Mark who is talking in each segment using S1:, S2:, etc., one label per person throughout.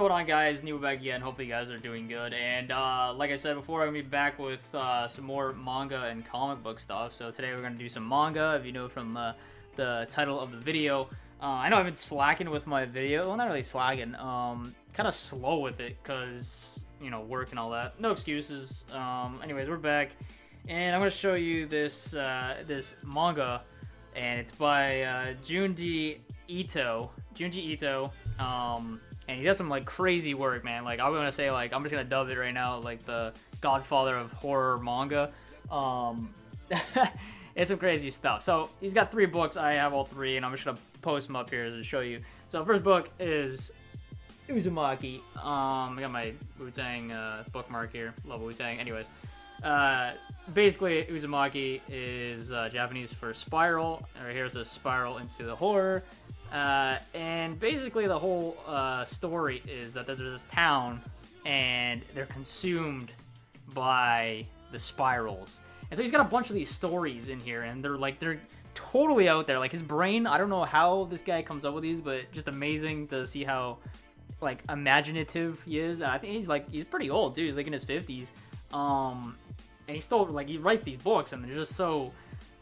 S1: going on, guys? NeBo back again. Hopefully, you guys are doing good. And uh, like I said before, I'm gonna be back with uh, some more manga and comic book stuff. So today we're gonna do some manga. If you know from the the title of the video, uh, I know I've been slacking with my video. Well, not really slacking. Um, kind of slow with it because you know work and all that. No excuses. Um, anyways, we're back, and I'm gonna show you this uh, this manga, and it's by uh, Junji Ito. Junji Ito. Um, and he does some like crazy work, man. Like I'm gonna say, like I'm just gonna dub it right now, like the Godfather of horror manga. Um, it's some crazy stuff. So he's got three books. I have all three, and I'm just gonna post them up here to show you. So first book is Uzumaki. Um, I got my Wu Tang uh, bookmark here. Love Wu Tang. Anyways, uh, basically Uzumaki is uh, Japanese for spiral. Or here's a spiral into the horror. Uh, and basically, the whole uh, story is that there's this town, and they're consumed by the spirals. And so he's got a bunch of these stories in here, and they're like they're totally out there. Like his brain, I don't know how this guy comes up with these, but just amazing to see how like imaginative he is. I think he's like he's pretty old, dude. He's like in his fifties. Um, and he still like he writes these books, and they're just so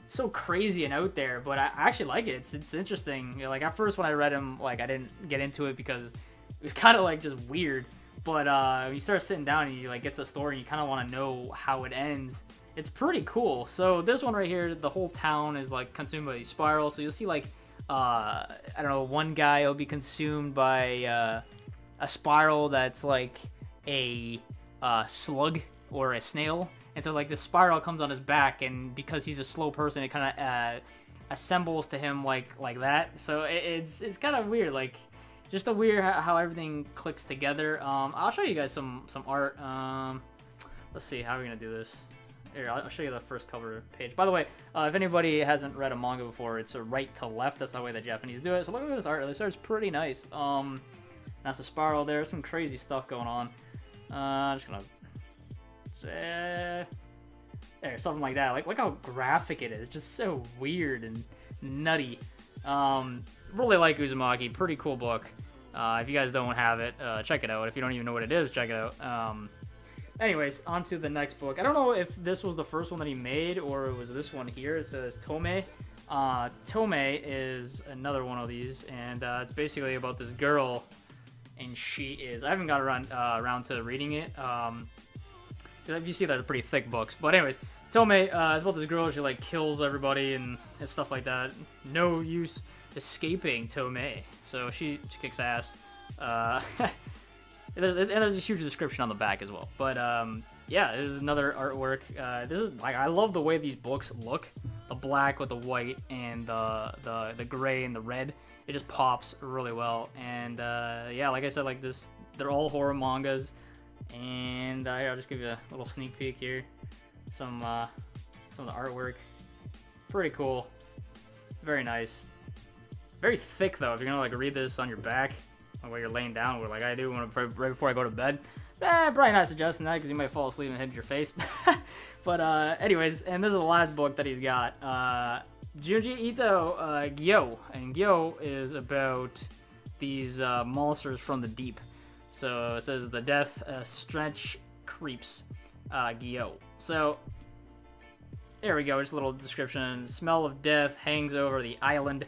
S1: so crazy and out there, but I actually like it. It's it's interesting. You know, like at first when I read him, like I didn't get into it because it was kind of like just weird. But uh, when you start sitting down and you like get to the story, and you kind of want to know how it ends. It's pretty cool. So this one right here, the whole town is like consumed by these spirals. So you'll see like uh, I don't know, one guy will be consumed by uh, a spiral that's like a uh, slug or a snail and so like the spiral comes on his back, and because he's a slow person, it kind of uh, assembles to him like like that. So it, it's it's kind of weird, like just a weird how, everything clicks together. Um, I'll show you guys some some art. Um, let's see how are we gonna do this. Here, I'll show you the first cover page. By the way, uh, if anybody hasn't read a manga before, it's a right to left. That's the way the Japanese do it. So look at this art. This art's pretty nice. Um, that's a spiral there. Some crazy stuff going on. Uh, I'm just gonna uh, there, something like that. Like, look how graphic it is. It's just so weird and nutty. Um, really like Uzumaki. Pretty cool book. Uh, if you guys don't have it, uh, check it out. If you don't even know what it is, check it out. Um, anyways, on to the next book. I don't know if this was the first one that he made or it was this one here. It says Tomie. Uh, Tomie is another one of these, and uh, it's basically about this girl, and she is. I haven't got around uh, around to reading it. Um, if you see that, they're pretty thick books. But anyways, Tomie uh, is about this girl. She like kills everybody and, and stuff like that. No use escaping Tomie. So she, she kicks ass. Uh, and, there's, and there's a huge description on the back as well. But um, yeah, this is another artwork. Uh, this is like I love the way these books look. The black with the white and the the the gray and the red. It just pops really well. And uh, yeah, like I said, like this, they're all horror mangas. And uh, here, I'll just give you a little sneak peek here. Some uh, some of the artwork. Pretty cool. Very nice. Very thick though. If you're gonna like read this on your back like while you're laying down, like I do when right before I go to bed, eh, probably not suggesting that because you might fall asleep and hit your face. but uh, anyways, and this is the last book that he's got. Uh, Junji Ito uh, Gyo, and Gyo is about these uh, monsters from the deep. So it says the death uh, stretch creeps uh, Gyo. So there we go. Just a little description. Smell of death hangs over the island,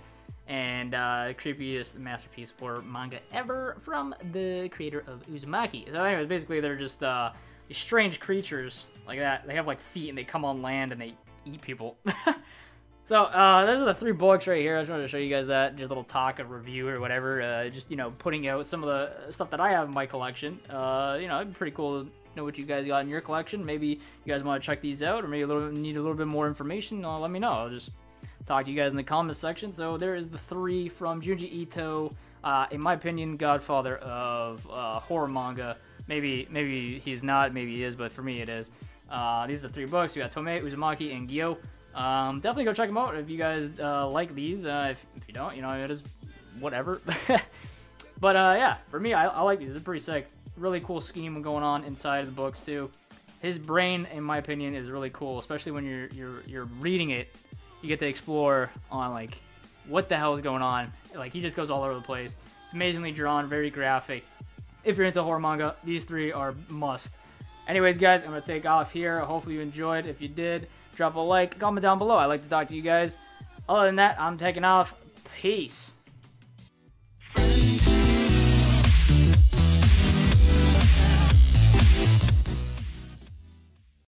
S1: and uh, creepiest masterpiece for manga ever from the creator of Uzumaki. So anyways, basically they're just uh, strange creatures like that. They have like feet and they come on land and they eat people. So, uh, those are the three books right here. I just wanted to show you guys that. Just a little talk, a review, or whatever. Uh, just, you know, putting out some of the stuff that I have in my collection. Uh, you know, it'd be pretty cool to know what you guys got in your collection. Maybe you guys want to check these out, or maybe a little need a little bit more information. Uh, let me know. I'll just talk to you guys in the comments section. So, there is the three from Junji Ito. Uh, in my opinion, godfather of uh, horror manga. Maybe, maybe he's not, maybe he is, but for me it is. These are the three books. We got Tomie, Uzumaki, and Gyo. Um, definitely go check them out if you guys uh, like these. Uh, if, if you don't, you know, it is whatever. but uh, yeah, for me, I, I like these. They're pretty sick. Really cool scheme going on inside of the books too. His brain, in my opinion, is really cool, especially when you're you're you're reading it. You get to explore on like what the hell is going on. Like he just goes all over the place. It's amazingly drawn, very graphic. if you're into horror manga, these three are must. Anyways, guys, I'm to take off here. Hopefully you enjoyed. If you did, drop a like, comment down below. I'd like to talk to you guys. Other than that, I'm taking off. Peace.